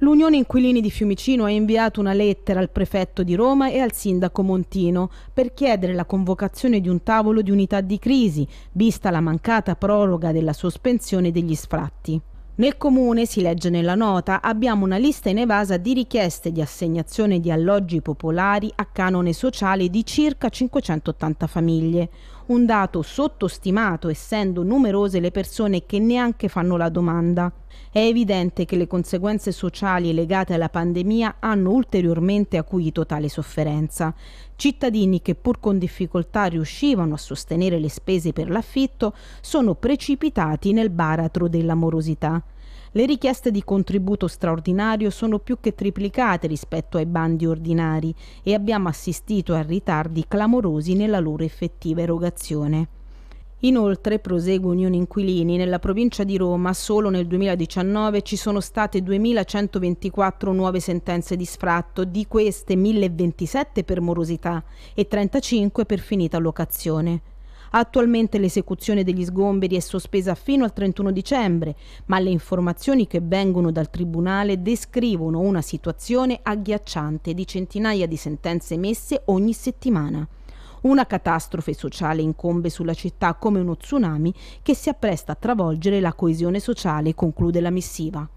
L'Unione Inquilini di Fiumicino ha inviato una lettera al prefetto di Roma e al sindaco Montino per chiedere la convocazione di un tavolo di unità di crisi, vista la mancata proroga della sospensione degli sfratti. Nel comune, si legge nella nota, abbiamo una lista inevasa di richieste di assegnazione di alloggi popolari a canone sociale di circa 580 famiglie, un dato sottostimato essendo numerose le persone che neanche fanno la domanda. È evidente che le conseguenze sociali legate alla pandemia hanno ulteriormente acuito tale sofferenza. Cittadini che pur con difficoltà riuscivano a sostenere le spese per l'affitto sono precipitati nel baratro della morosità. Le richieste di contributo straordinario sono più che triplicate rispetto ai bandi ordinari e abbiamo assistito a ritardi clamorosi nella loro effettiva erogazione. Inoltre, prosegue Unione Inquilini, nella provincia di Roma solo nel 2019 ci sono state 2.124 nuove sentenze di sfratto, di queste 1.027 per morosità e 35 per finita locazione. Attualmente l'esecuzione degli sgomberi è sospesa fino al 31 dicembre, ma le informazioni che vengono dal Tribunale descrivono una situazione agghiacciante di centinaia di sentenze emesse ogni settimana. Una catastrofe sociale incombe sulla città come uno tsunami che si appresta a travolgere la coesione sociale, conclude la missiva.